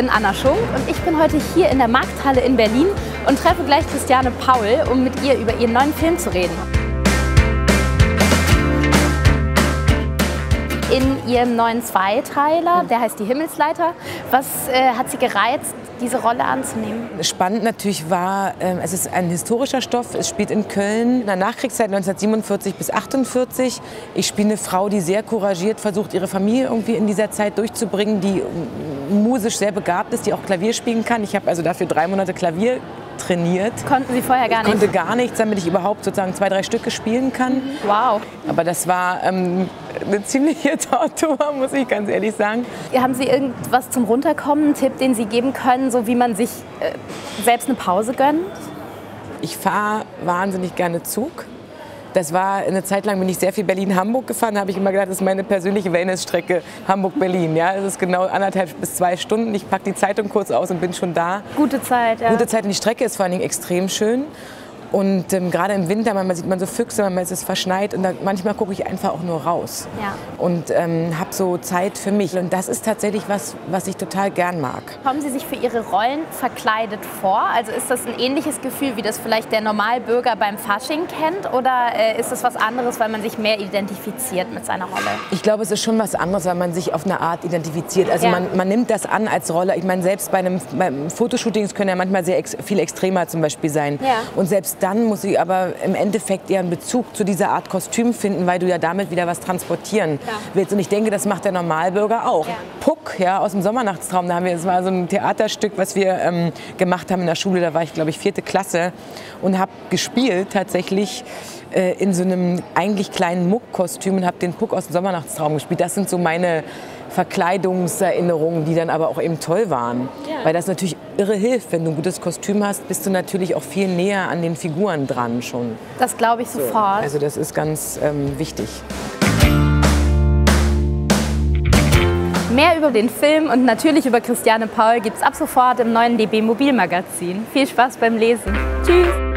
bin Anna Schunk und ich bin heute hier in der Markthalle in Berlin und treffe gleich Christiane Paul, um mit ihr über ihren neuen Film zu reden. Ihrem neuen Zweiteiler, der heißt Die Himmelsleiter. Was äh, hat Sie gereizt, diese Rolle anzunehmen? Spannend natürlich war, äh, es ist ein historischer Stoff, es spielt in Köln in der Nachkriegszeit 1947 bis 48. Ich spiele eine Frau, die sehr couragiert versucht, ihre Familie irgendwie in dieser Zeit durchzubringen, die musisch sehr begabt ist, die auch Klavier spielen kann. Ich habe also dafür drei Monate Klavier trainiert. Konnten Sie vorher gar nicht? Ich konnte gar nichts, damit ich überhaupt sozusagen zwei, drei Stücke spielen kann. Mhm. Wow. Aber das war ähm, eine ziemliche Tortur, muss ich ganz ehrlich sagen. Haben Sie irgendwas zum Runterkommen, einen Tipp, den Sie geben können, so wie man sich äh, selbst eine Pause gönnt? Ich fahre wahnsinnig gerne Zug. Das war eine Zeit lang, bin ich sehr viel Berlin-Hamburg gefahren. Da habe ich immer gedacht, das ist meine persönliche Wellnessstrecke Hamburg-Berlin. Ja, es ist genau anderthalb bis zwei Stunden. Ich packe die Zeitung kurz aus und bin schon da. Gute Zeit, ja. Gute Zeit. Und die Strecke ist vor allen Dingen extrem schön. Und ähm, gerade im Winter, manchmal sieht man so Füchse, manchmal ist es verschneit und da, manchmal gucke ich einfach auch nur raus ja. und ähm, habe so Zeit für mich. Und das ist tatsächlich was, was ich total gern mag. Kommen Sie sich für Ihre Rollen verkleidet vor? Also ist das ein ähnliches Gefühl, wie das vielleicht der Normalbürger beim Fasching kennt? Oder äh, ist das was anderes, weil man sich mehr identifiziert mit seiner Rolle? Ich glaube, es ist schon was anderes, weil man sich auf eine Art identifiziert. Also ja. man, man, nimmt das an als Rolle. Ich meine, selbst bei einem bei Fotoshootings können ja manchmal sehr ex viel extremer zum Beispiel sein. Ja. Und selbst dann muss ich aber im Endeffekt eher einen Bezug zu dieser Art Kostüm finden, weil du ja damit wieder was transportieren ja. willst. Und ich denke, das macht der Normalbürger auch. Ja. Puck, ja, aus dem Sommernachtstraum, da haben wir, es war so ein Theaterstück, was wir ähm, gemacht haben in der Schule, da war ich, glaube ich, vierte Klasse und habe gespielt tatsächlich äh, in so einem eigentlich kleinen Muckkostüm und habe den Puck aus dem Sommernachtstraum gespielt. Das sind so meine Verkleidungserinnerungen, die dann aber auch eben toll waren. Ja. Weil das natürlich irre hilft. Wenn du ein gutes Kostüm hast, bist du natürlich auch viel näher an den Figuren dran schon. Das glaube ich so. sofort. Also das ist ganz ähm, wichtig. Mehr über den Film und natürlich über Christiane Paul gibt es ab sofort im neuen DB Mobilmagazin. Viel Spaß beim Lesen. Tschüss!